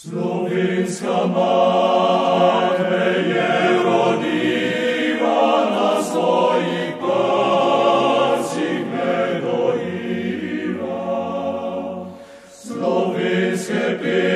Slovenska mate je rodiva na svojih pacih me dojila. Slovenske pjesme